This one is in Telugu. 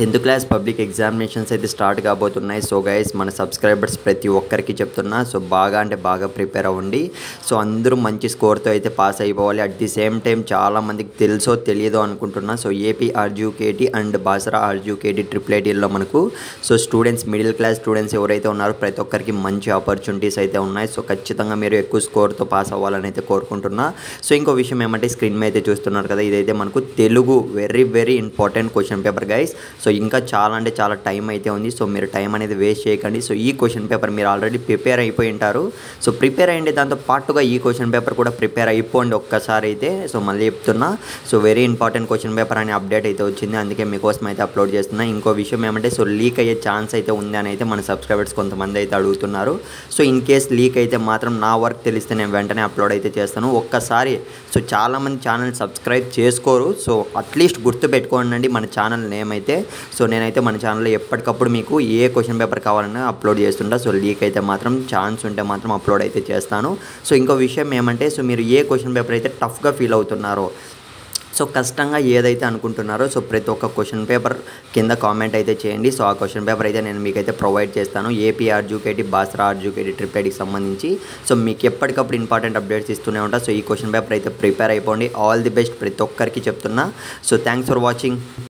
టెన్త్ క్లాస్ పబ్లిక్ ఎగ్జామినేషన్స్ అయితే స్టార్ట్ కాబోతున్నాయి. సో గైస్ మన సబ్స్క్రైబర్స్ ప్రతి ఒక్కరికి చెప్తున్నా సో బాగా అంటే బాగా ప్రిపేర్ అవ్వండి. సో అందరూ మంచి స్కోర్తో అయితే పాస్ అయిపోవాలి. అట్ ది సేమ్ టైం చాలా మందికి తెలుసో తెలియదో అనుకుంటున్నా. So AP RGUKT and Basara RGUKT triple ఐటీల్లో మనకు so students middle class students ఎవరైతే ఉన్నారో ప్రతి ఒక్కరికి మంచి ఆపర్చునిటీస్ అయితే ఉన్నాయి. సో ఖచ్చితంగా మీరు ఎక్కువ స్కోర్తో పాస్ అవ్వాలని అయితే కోరుకుంటున్నా. సో ఇంకో విషయం ఏమంటే స్క్రీన్ మీద అయితే చూస్తున్నారు కదా ఇదైతే మనకు Telugu very very important question paper guys so ఇంకా చాలా అంటే చాలా టైం అయితే ఉంది. సో మీరు టైం అనేది వేస్ట్ చేయకండి. సో ఈ క్వశ్చన్ పేపర్ మీరు ఆల్రెడీ ప్రిపేర్ అయిపోయి ఉంటారు. సో ప్రిపేర్ అయ్యండి. దాంతో పాటుగా ఈ క్వశ్చన్ పేపర్ కూడా ప్రిపేర్ అయిపోండి ఒక్కసారి అయితే. సో మళ్ళీ చెప్తున్నా. So very important question paper అనే అప్డేట్ అయితే వచ్చింది. అందుకే మీకోసం అయితే అప్లోడ్ చేస్తున్నా. ఇంకో విషయం ఏమంటే సో లీక్ అయ్యే ఛాన్స్ అయితే ఉంది అని అయితే మన సబ్స్క్రైబర్స్ కొంతమంది అయితే అడుగుతున్నారు. సో ఇన్ కేస్ లీక్ అయితే మాత్రం నా వర్క్ తెలిస్తే నేను వెంటనే అప్లోడ్ అయితే చేస్తాను. ఒక్కసారి సో చాలామంది ఛానల్ సబ్స్క్రైబ్ చేసుకోరు. సో అట్లీస్ట్ గుర్తు పెట్టుకోండి మన ఛానల్ నేమ్ అయితే. సో నేనైతే మన ఛానల్లో ఎప్పటికప్పుడు మీకు ఏ క్వశ్చన్ పేపర్ కావాలన్నా అప్లోడ్ చేస్తుంటా. సో లీక్ అయితే మాత్రం ఛాన్స్ ఉంటే మాత్రం అప్లోడ్ అయితే చేస్తాను. సో ఇంకో విషయం ఏమంటే సో మీరు ఏ క్వశ్చన్ పేపర్ అయితే టఫ్గా ఫీల్ అవుతున్నారో సో కష్టంగా ఏదైతే అనుకుంటున్నారో సో ప్రతి ఒక్క క్వశ్చన్ పేపర్ కింద కామెంట్ అయితే చేయండి. సో ఆ క్వశ్చన్ పేపర్ అయితే నేను మీకైతే ప్రొవైడ్ చేస్తాను. ఏపీ ఆర్జూకేటి బాస్రా ఆర్జూకేటి ట్రిప్లైట్కి సంబంధించి. సో మీకు ఎప్పటికప్పుడు ఇంపార్టెంట్ అప్డేట్స్ ఇస్తూనే ఉంటా. సో ఈ క్వశ్చన్ పేపర్ అయితే ప్రిపేర్ అయిపోండి. ఆల్ ది బెస్ట్ ప్రతి ఒక్కరికి చెప్తున్నా. So thanks for watching.